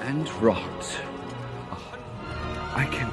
And rot. I can